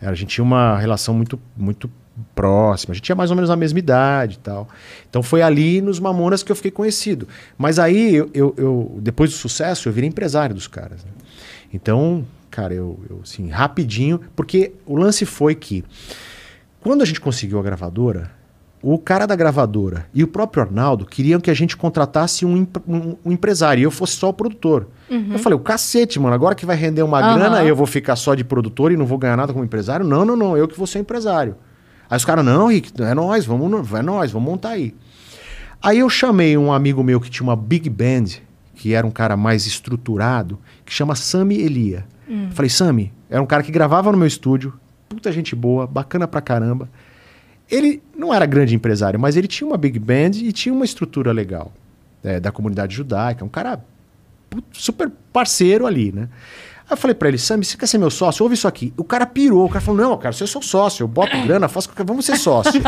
A gente tinha uma relação muito, muito próxima. A gente tinha mais ou menos a mesma idade e tal. Então foi ali nos Mamonas que eu fiquei conhecido. Mas aí, eu, eu, eu depois do sucesso, eu virei empresário dos caras. Né? Então, cara, eu, eu assim, rapidinho, porque o lance foi que quando a gente conseguiu a gravadora, o cara da gravadora e o próprio Arnaldo queriam que a gente contratasse um, um, um empresário e eu fosse só o produtor. Uhum. Eu falei, o cacete, mano, agora que vai render uma uhum. grana, eu vou ficar só de produtor e não vou ganhar nada como empresário? Não, não, não, eu que vou ser empresário. Aí os caras, não, Rick, é nós, vamos, é nós, vamos montar aí. Aí eu chamei um amigo meu que tinha uma big band, que era um cara mais estruturado, que chama Sami Elia. Hum. Falei, Sami, era um cara que gravava no meu estúdio, puta gente boa, bacana pra caramba. Ele não era grande empresário, mas ele tinha uma big band e tinha uma estrutura legal é, da comunidade judaica, um cara super parceiro ali, né? Aí eu falei pra ele, Sam, você quer ser meu sócio? Ouve isso aqui. O cara pirou. O cara falou, não, cara, você é seu sócio. Eu boto grana, faço qualquer... Vamos ser sócio.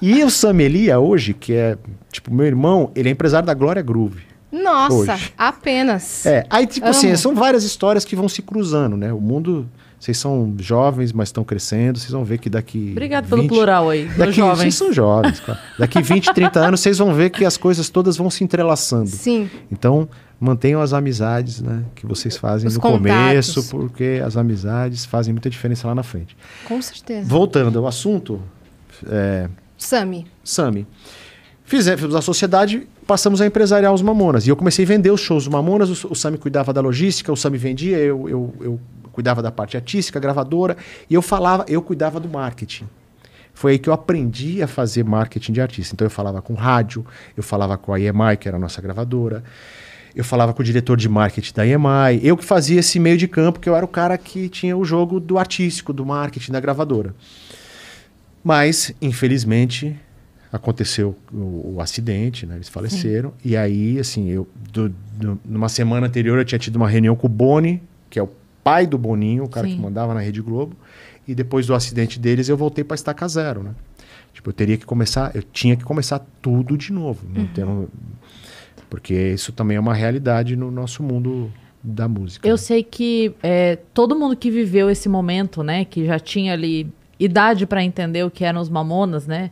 e o Sam Elia hoje, que é, tipo, meu irmão, ele é empresário da Glória Groove. Nossa, hoje. apenas. É, aí, tipo assim, Amo. assim, são várias histórias que vão se cruzando, né? O mundo... Vocês são jovens, mas estão crescendo. Vocês vão ver que daqui. Obrigado 20, pelo plural aí. Daqui, jovens. Vocês são jovens, claro. Daqui 20, 30 anos, vocês vão ver que as coisas todas vão se entrelaçando. Sim. Então, mantenham as amizades né, que vocês fazem Os no contatos. começo, porque as amizades fazem muita diferença lá na frente. Com certeza. Voltando ao assunto. É, Sami. Sami. Fizemos a sociedade, passamos a empresariar os Mamonas. E eu comecei a vender os shows dos Mamonas, o, o Sami cuidava da logística, o Sami vendia, eu, eu, eu cuidava da parte artística, gravadora, e eu falava, eu cuidava do marketing. Foi aí que eu aprendi a fazer marketing de artista. Então eu falava com rádio, eu falava com a EMI, que era a nossa gravadora eu falava com o diretor de marketing da EMI, eu que fazia esse meio de campo, que eu era o cara que tinha o jogo do artístico, do marketing, da gravadora. Mas, infelizmente, aconteceu o, o acidente, né? Eles faleceram. Sim. E aí, assim, eu do, do, numa semana anterior eu tinha tido uma reunião com o Boni, que é o pai do Boninho, o cara Sim. que mandava na Rede Globo. E depois do acidente deles, eu voltei para estaca zero, né? Tipo, eu teria que começar, eu tinha que começar tudo de novo. Não, uhum. Porque isso também é uma realidade no nosso mundo da música. Eu né? sei que é, todo mundo que viveu esse momento, né, que já tinha ali idade para entender o que eram os Mamonas, né?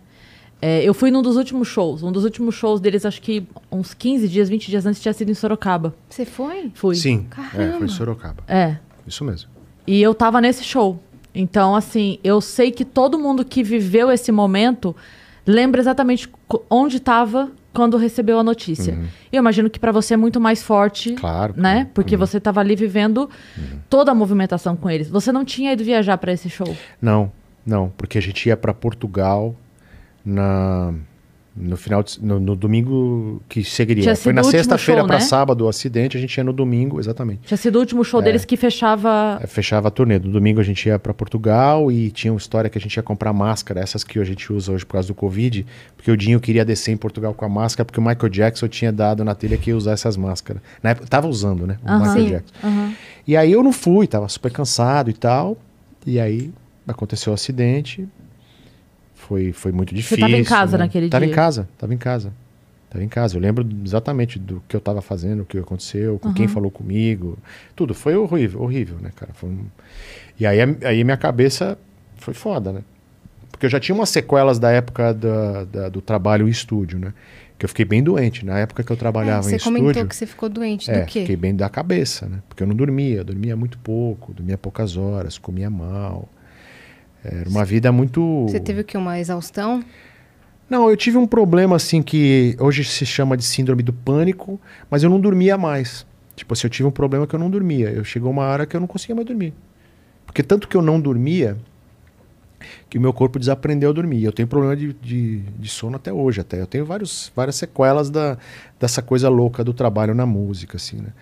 É, eu fui num dos últimos shows. Um dos últimos shows deles, acho que uns 15 dias, 20 dias antes, tinha sido em Sorocaba. Você foi? Fui. Sim. Caramba. É, foi em Sorocaba. É. Isso mesmo. E eu tava nesse show. Então, assim, eu sei que todo mundo que viveu esse momento lembra exatamente onde estava quando recebeu a notícia. Uhum. Eu imagino que para você é muito mais forte, claro, né? Porque uhum. você estava ali vivendo uhum. toda a movimentação com eles. Você não tinha ido viajar para esse show? Não, não, porque a gente ia para Portugal na no final de, no, no, domingo que seguiria. Foi na sexta-feira para né? sábado o acidente, a gente ia no domingo, exatamente. Tinha sido o último show é, deles que fechava. É, fechava a turnê. No domingo a gente ia para Portugal e tinha uma história que a gente ia comprar máscara, essas que a gente usa hoje por causa do Covid, porque o Dinho queria descer em Portugal com a máscara, porque o Michael Jackson tinha dado na telha que ia usar essas máscaras. Na época, tava usando, né? O Michael sim. Jackson. E aí eu não fui, tava super cansado e tal. E aí aconteceu o acidente, foi, foi muito difícil. Você estava em casa né? naquele tava dia? Estava em casa, estava em casa. Estava em casa. Eu lembro exatamente do que eu estava fazendo, o que aconteceu, com uhum. quem falou comigo. Tudo. Foi horrível, horrível, né, cara? Um... E aí, aí minha cabeça foi foda, né? Porque eu já tinha umas sequelas da época da, da, do trabalho em estúdio, né? Que eu fiquei bem doente. Na época que eu trabalhava é, em estúdio... Você comentou que você ficou doente é, do quê? fiquei bem da cabeça, né? Porque eu não dormia. Eu dormia muito pouco, dormia poucas horas, comia mal. Era uma vida muito. Você teve o que? Uma exaustão? Não, eu tive um problema assim que hoje se chama de síndrome do pânico, mas eu não dormia mais. Tipo assim, eu tive um problema que eu não dormia. Eu chegou uma hora que eu não conseguia mais dormir. Porque tanto que eu não dormia, que o meu corpo desaprendeu a dormir. Eu tenho problema de, de, de, sono até hoje, até. Eu tenho vários, várias sequelas da, dessa coisa louca do trabalho na música, assim, né?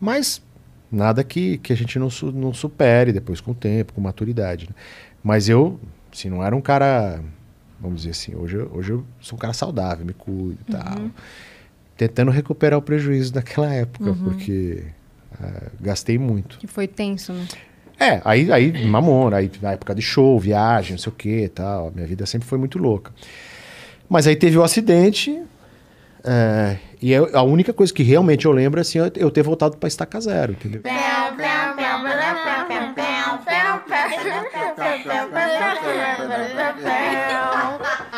Mas nada que, que a gente não, não supere depois com o tempo, com maturidade. Né? Mas eu, assim, não era um cara, vamos dizer assim, hoje, hoje eu sou um cara saudável, me cuido e uhum. tal. Tentando recuperar o prejuízo daquela época, uhum. porque uh, gastei muito. Que foi tenso, né? É, aí, aí mamona, aí na época de show, viagem, não sei o que tal. Minha vida sempre foi muito louca. Mas aí teve o acidente, é, e eu, a única coisa que realmente eu lembro é assim, eu, eu ter voltado para estaca zero, entendeu?